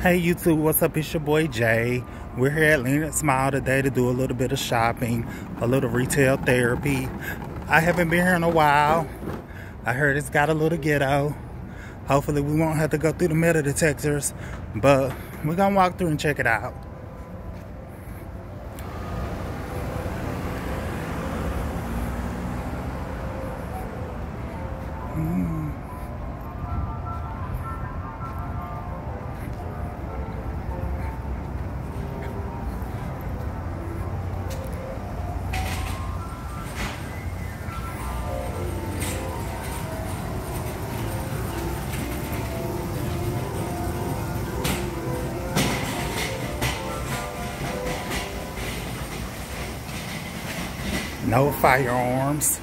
Hey YouTube, what's up? It's your boy Jay. We're here at Lenox Mall today to do a little bit of shopping, a little retail therapy. I haven't been here in a while. I heard it's got a little ghetto. Hopefully we won't have to go through the metal detectors, but we're gonna walk through and check it out. Mm. No firearms.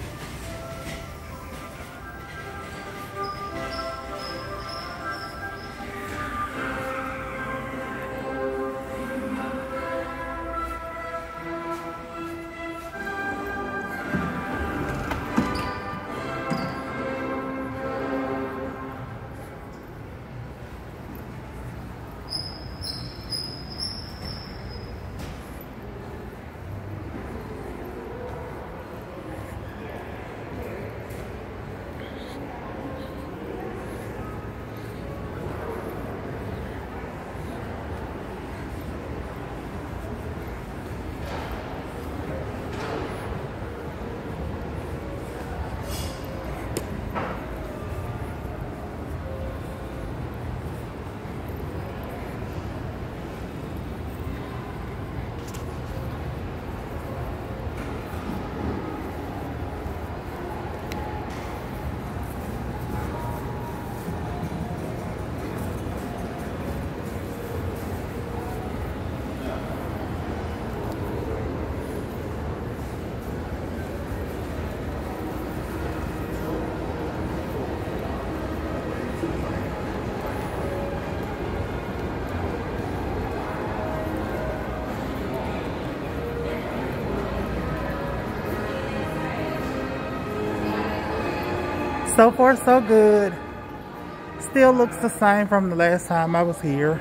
So far, so good. Still looks the same from the last time I was here.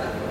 Gracias.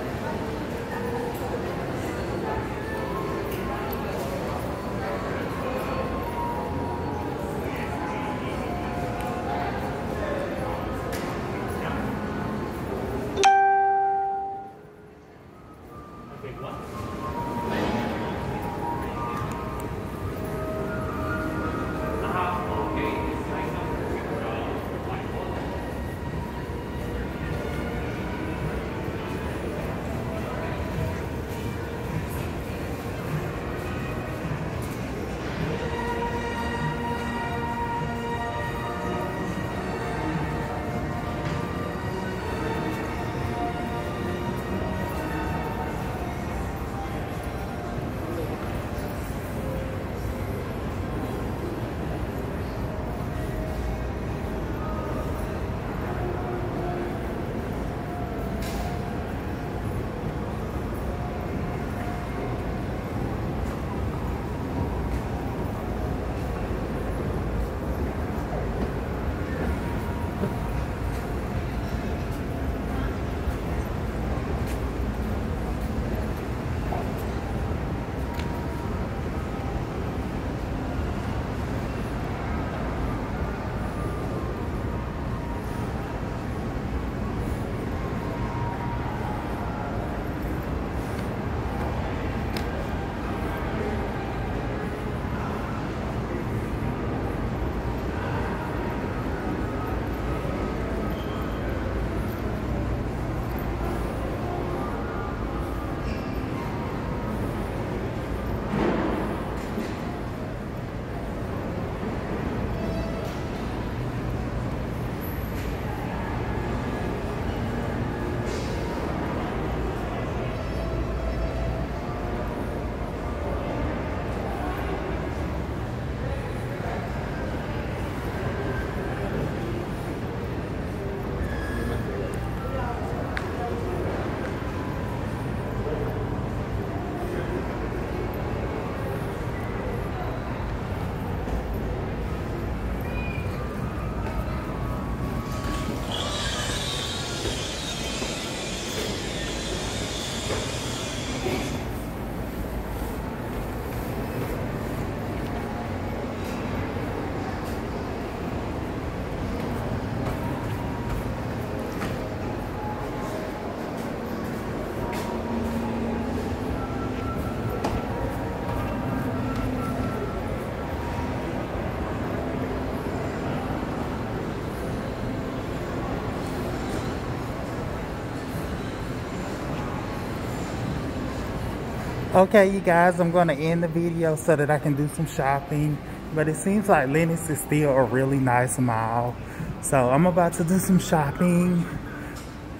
Okay, you guys, I'm going to end the video so that I can do some shopping. But it seems like Lenox is still a really nice mall. So I'm about to do some shopping.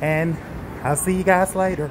And I'll see you guys later.